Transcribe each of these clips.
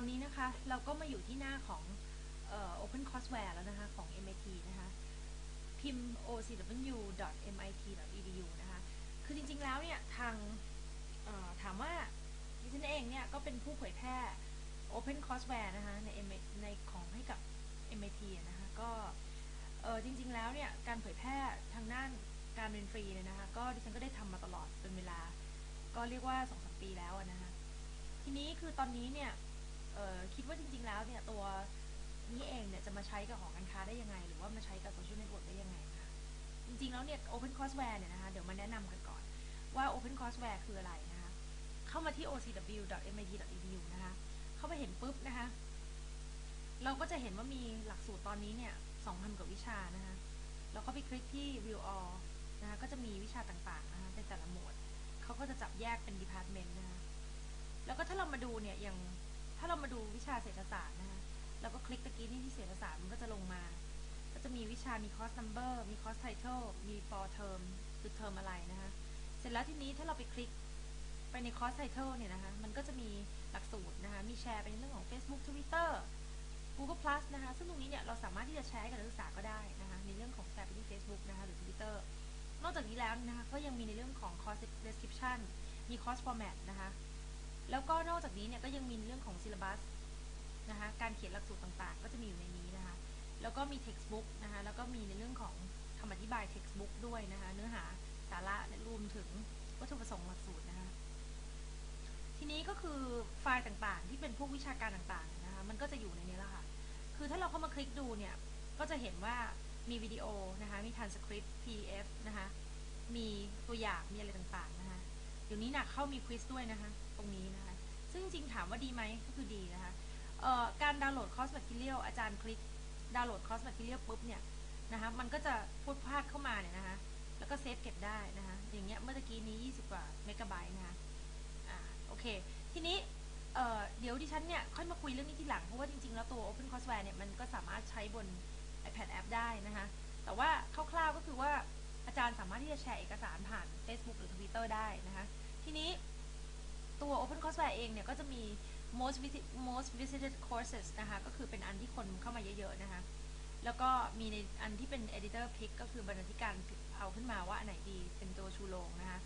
อนนี้นะคะ เราก็มาอยู่ที่หน้าของออ Open Courseware แล้วนะคะ ของ MIT นะคะ พิมพ์ ocw.mit.edu นะคะ คือจริงๆแล้วเนี่ย ทางถามว่าดิฉันเองเนี่ย ก็เป็นผู้เผยแพร่ Open Courseware นะคะ ในในของให้กับ MIT นะคะ ก็จริงๆแล้วเนี่ย การเผยแพร่ทางด้านการเรียนฟรีเนี่ยนะคะ ก็ดิฉันก็ได้ทำมาตลอดเป็นเวลา ก็เรียกว่า20 ปีแล้วนะคะ ทีนี้คือตอนนี้เนี่ย คิดว่าจริง ๆ แล้วเนี่ยตัวนี้เองเนี่ยจะมาใช้กับหอการค้าได้ยังไง หรือว่ามาใช้กับโซเชียลเน็ตเวิร์กได้ยังไงคะจริง ๆ แล้วเนี่ย Open Courseware เนี่ยนะคะ เดี๋ยวมาแนะนำกันก่อนว่า Open Courseware คืออะไรนะคะ เข้ามาที่ ocw.mit.edu นะคะ เข้าไปเห็นปุ๊บนะคะ เราก็จะเห็นว่ามีหลักสูตรตอนนี้เนี่ย 2,000 กว่าวิชานะคะแล้วก็ไปคลิกที่ view all นะคะ ก็จะมีวิชาต่างๆนะคะในแต่ละหมวด เขาก็จะจับแยกเป็น department นะคะ แล้วก็ถ้าเรามาดูเนี่ยอย่าง ถ้าเรามาดูวิชาเศรษฐศาสตร์นะคะแล้วก็คลิกตะกี้นี่ที่เศรษฐศาสตร์มันก็จะลงมา ก็จะมีวิชามี course number มี course title มี for term คือเทอมอะไรนะคะ เสร็จแล้วทีนี้ถ้าเราไปคลิกไปใน course title เนี่ยนะคะ มันก็จะมีหลักสูตรนะคะ มีแชร์ไปในเรื่องของ Facebook Twitter Google Plus นะคะ ซึ่งตรงนี้เนี่ยเราสามารถที่จะแชร์กับนักศึกษาก็ได้นะคะ ในเรื่องของแชร์ไปที่ Facebook นะคะ หรือ Twitter นอกจากนี้แล้วนะคะ ก็ยังมีในเรื่องของ course description มี course format นะคะ แล้วก็นอกจากนี้เนี่ยก็ยังมีเรื่องของ syllabus นะคะการเขียนหลักสูตรต่างๆ ก็จะมีอยู่ในนี้นะคะ แล้วก็มี textbook นะคะแล้วก็มีในเรื่องของคำอธิบาย textbook ด้วยนะคะเนื้อหาสาระและรวมถึงวัตถุประสงค์หลักสูตรนะคะทีนี้ก็คือไฟล์ต่างๆ ที่เป็นพวกวิชาการต่างๆนะคะมันก็จะอยู่ในนี้แหละค่ะคือถ้าเราเข้ามาคลิกดูเนี่ยก็จะเห็นว่ามีวิดีโอนะคะมี transcript PDF นะคะมีตัวอย่างมีอะไรต่างๆนะคะ เดี๋ยวนี้นะเขามี quiz ด้วยนะคะ ตรงนี้นะคะ ซึ่งจริงถามว่าดีไหมก็คือดีนะคะการดาวน์โหลด course material อาจารย์คลิกดาวน์โหลด course material ปุ๊บเนี่ยนะคะมันก็จะพูดพาดเข้ามาเนี่ยนะคะแล้วก็เซฟเก็บได้นะคะอย่างเงี้ยเมื่อกี้นี้ 20 กว่าเมกะไบต์นะคะอ่าโอเค ทีนี้เอ่อเดี๋ยวดิฉันเนี่ยค่อยมาคุยเรื่องนี้ทีหลัง เพราะว่าจริง ๆ แล้วตัว Open Courseware เนี่ยมันก็สามารถใช้บน iPad app ได้นะคะแต่ว่าคร่าวๆก็คือว่าอาจารย์สามารถที่จะแชร์เอกสารผ่าน Facebook หรือ Twitter ได้นะคะ ทีนี้ตัว Open Courseware เองเนี่ยก็จะมี most visit most visited courses นะคะ ก็คือเป็นอันที่คนเข้ามาเยอะๆนะคะ แล้วก็มีในอันที่เป็น editor pick ก็คือบรรณาธิการเอาขึ้นมาว่าอันไหนดีเป็นตัวชูโรงนะคะ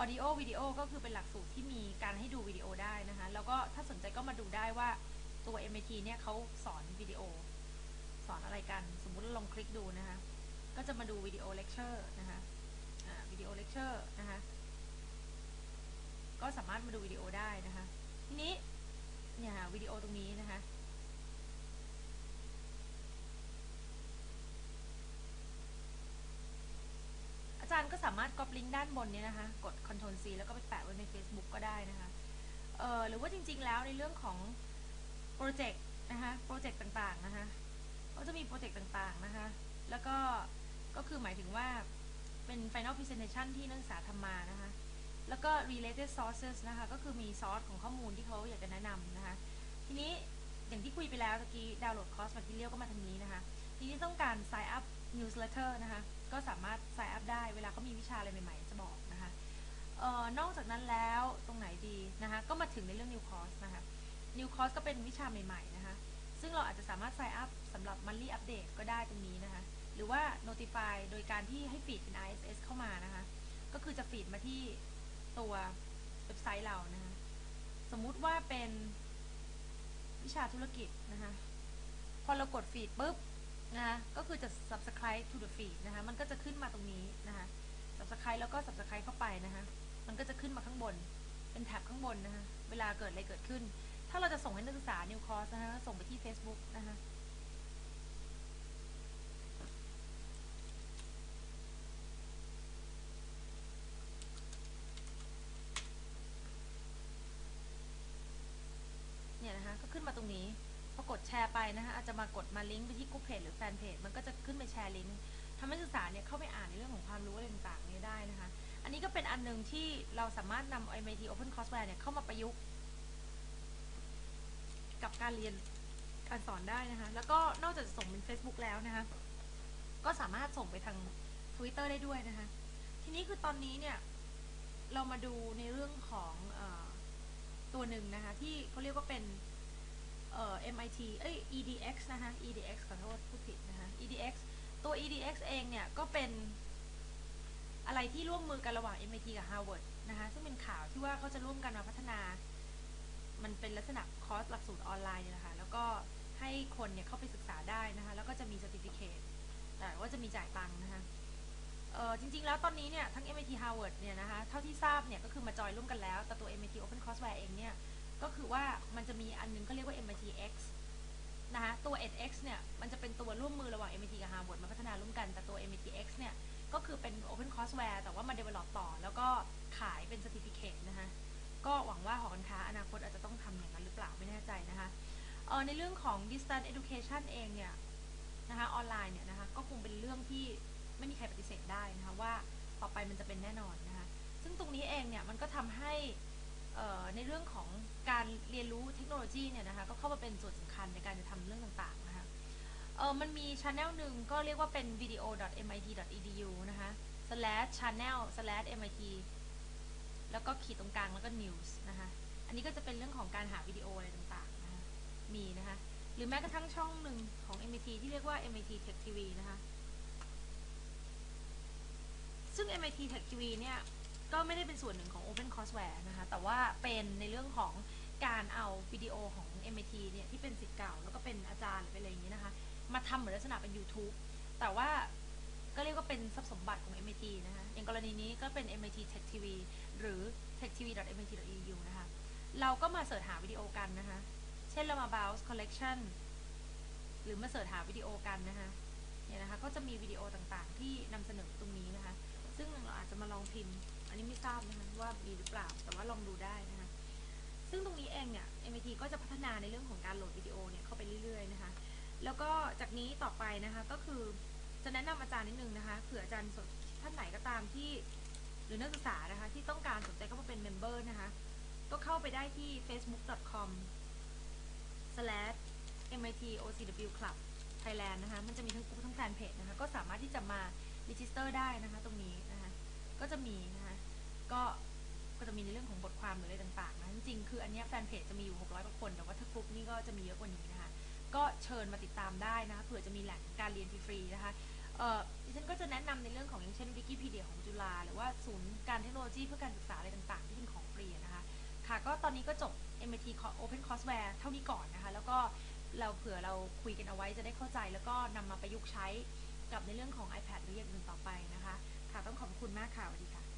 audio video ก็คือเป็นหลักสูตรที่มีการให้ดูวิดีโอได้นะคะ แล้วก็ถ้าสนใจก็มาดูได้ว่าตัว MIT เนี่ยเขาสอนวิดีโอ สอนอะไรกัน สมมุติลองคลิกดูนะคะ ก็จะมาดู video lecture นะคะ video lecture นะคะ สามารถมาดูวิดีโอได้นะคะ ทีนี้เนี่ยค่ะวิดีโอตรงนี้นะคะอาจารย์ก็สามารถก๊อปลิงก์ด้านบนนี้นะคะ กด Ctrl C แล้วก็ไปแปะไว้ใน Facebook ก็ได้นะคะเออหรือว่าจริงๆแล้วในเรื่องของโปรเจกต์นะคะโปรเจกต์ต่างๆนะคะก็จะมีโปรเจกต์ต่างๆนะคะ แล้วก็ก็คือหมายถึงว่าเป็น Final Presentation ที่นักศึกษาทำมานะคะ แล้วก็ related sources นะคะ ก็คือมีซอสของข้อมูลที่เขาอยากจะแนะนำนะคะ ทีนี้อย่างที่คุยไปแล้วตะกี้ดาวน์โหลดคอร์ส material ก็มาทางนี้นะคะ ทีนี้ต้องการ sign up newsletter นะคะ ก็สามารถ sign up ได้เวลาเขามีวิชาอะไรใหม่ๆ จะบอกนะคะออนอกจากนั้นแล้วตรงไหนดีนะคะ ก็มาถึงในเรื่อง new course นะคะ new course ก็เป็นวิชาใหม่ๆ นะคะ ซึ่งเราอาจจะสามารถ sign up สำหรับ monthly update ก็ได้ตรงนี้นะคะ หรือว่า notify โดยการที่ให้ฟีดเป็น RSS เข้ามานะคะ ก็คือจะฟีดมาที่ ตัวเว็บไซต์เรานะคะสมมุติว่าเป็นวิชาธุรกิจนะคะพอเรากดฟีดปุ๊บนะคะก็คือจะ subscribe to the feed นะคะมันก็จะขึ้นมาตรงนี้นะคะ subscribe แล้วก็ subscribe เข้าไปนะคะมันก็จะขึ้นมาข้างบน เป็นแท็บข้างบนนะคะเวลาเกิดอะไรเกิดขึ้น ถ้าเราจะส่งให้นักศึกษา new course นะคะส่งไปที่ Facebook นะคะ เนี่ยนะคะ ก็ขึ้น มาตรงนี้พอกดแชร์ไปนะคะอาจจะมากดมาลิงก์ไปที่กลุ่มเพจหรือแฟนเพจมันก็จะขึ้นไปแชร์ลิงก์ทำให้นักศึกษาเนี่ยเข้าไปอ่านในเรื่องของความรู้อะไรต่างๆนี้ได้นะคะ อันนี้ก็เป็นอันหนึ่งที่เราสามารถนำ MIT Open Courseware เนี่ยเข้ามาประยุกต์ กับการเรียนการสอนได้นะคะ แล้วก็นอกจากจะส่งเป็น Facebook แล้วนะคะ ก็สามารถส่งไปทาง Twitter ได้ด้วยนะคะ ทีนี้คือตอนนี้เนี่ยเรามาดูในเรื่องของอตัวหนึ่งนะคะ ที่เขาเรียกว่าเป็น เอ่อ MIT เอ้ย EDX นะคะ EDX ขอโทษพูดผิดนะคะ EDX ตัว EDX เองเนี่ยก็เป็นอะไรที่ร่วมมือกันระหว่าง MIT กับ Harvard นะคะซึ่งเป็นข่าวที่ว่าเขาจะร่วมกันมาพัฒนา มันเป็นลักษณะคอร์สหลักสูตรออนไลน์นะคะแล้วก็ให้คนเนี่ยเข้าไปศึกษาได้นะคะแล้วก็จะมี certificate แต่ว่าจะมีจ่ายตังค์นะคะเออจริง ๆ แล้วตอนนี้เนี่ยทั้ง MIT Harvard เนี่ยนะคะเท่าที่ทราบเนี่ยก็คือมาจอยร่วมกันแล้ว แต่ตัว MIT Open Courseware เองเนี่ย ก็คือว่ามันจะมีอันนึงก็เรียกว่า MIT X นะคะตัว edX เนี่ย มันจะเป็นตัวร่วมมือระหว่าง MIT กับ Harvard มาพัฒนาร่วมกัน แต่ตัว MIT X เนี่ย ก็คือเป็น Open Courseware แต่ว่ามา develop ต่อ แล้วก็ขายเป็น certificate นะคะก็หวังว่าหอการค้าอนาคตอาจจะต้องทำอย่างนั้นหรือเปล่าไม่แน่ใจนะคะเออในเรื่องของ distance education เองเนี่ยนะคะออนไลน์เนี่ยนะคะก็คงเป็นเรื่องที่ไม่มีใครปฏิเสธได้นะคะว่าต่อไปมันจะเป็นแน่นอนนะคะซึ่งตรงนี้เองเนี่ยมันก็ทำ ให้เอ่อในเรื่องของการเรียนรู้เทคโนโลยีเนี่ยนะคะก็เข้ามาเป็นส่วนสำคัญในการจะทำเรื่องต่างๆนะคะเออมันมีช anel หนึ่งก็เรียกว่าเป็น video.mit.edu นะคะ slash channel slash mit แล้วก็ขีดตรงกลางแล้วก็ news นะคะ อันนี้ก็จะเป็นเรื่องของการหาวิดีโออะไรต่างๆนะคะมีนะคะ หรือแม้กระทั่งช่องหนึ่งของ MIT ที่เรียกว่า MIT Tech TV นะคะ ซึ่ง MIT Tech TV เนี่ย ก็ไม่ได้เป็นส่วนหนึ่งของ Open Courseware นะคะแต่ว่าเป็นในเรื่องของการเอาวิดีโอของ MIT เนี่ยที่เป็นสิทธิ์เก่า แล้วก็เป็นอาจารย์หรือเป็นอะไรอย่างนี้นะคะมาทำเหมือนลักษณะเป็น YouTube แต่ว่าก็เรียกว่าเป็นทรัพย์สมบัติของ MIT นะคะอย่างกรณีนี้ก็เป็น MIT Tech TV หรือ techtv.mit.edu นะคะเราก็มาเสิร์ชหาวิดีโอกันนะคะเช่นเรามา browse collection หรือมาเสิร์ชหาวิดีโอกันนะคะเนี่ยนะคะก็จะมีวิดีโอต่างๆ ที่นำเสนอตรงนี้นะคะ ซึ่งเราอาจจะมาลองพิมพ์ อันนี้ไม่ทราบนะคะว่ามีหรือเปล่า แต่ว่าลองดูได้นะคะ ซึ่งตรงนี้เองเนี่ย MIT ก็จะพัฒนาในเรื่องของการโหลดวิดีโอเนี่ยเข้าไปเรื่อยๆนะคะ แล้วก็จากนี้ต่อไปนะคะก็คือจะแนะนำอาจารย์นิดนึงนะคะเผื่ออาจารย์ท่านไหนก็ตามที่หรือนักศึกษานะคะที่ต้องการสนใจเข้ามาเป็นเมมเบอร์นะคะ ก็เข้าไปได้ที่ facebook.com slash mit ocw club thailand นะคะ มันจะมีทั้งกลุ่มทั้งแฟนเพจนะคะ ก็สามารถที่จะมา register ได้นะคะ ตรงนี้นะคะ ก็จะมีนะ ก็ก็จะมีในเรื่องของบทความหรืออะไรต่างๆนะจริงๆคืออันเนี้ยแฟนเพจจะมีอยู่ 600กว่าคน แต่ว่าถ้ากลุ่มนี่ก็จะมีเยอะกว่านี้นะคะ ก็เชิญมาติดตามได้นะคะเผื่อจะมีแหล่งการเรียนฟรีๆนะคะเอ่อดิฉันก็จะแนะนำในเรื่องของอย่างเช่นวิกิพีเดียของจุฬาหรือว่าศูนย์การเทคโนโลยีเพื่อการศึกษาอะไรต่างๆ ที่เป็นของฟรีนะคะค่ะก็ตอนนี้ก็จบ MIT Open Courseware เท่านี้ก่อนนะคะแล้วก็เราเผื่อเราคุยกันเอาไว้จะได้เข้าใจ แล้วก็นำมาประยุกต์ใช้กับในเรื่องของ iPad หรืออย่างอื่นต่อไปนะคะค่ะต้องขอบคุณมากค่ะสวัสดีค่ะ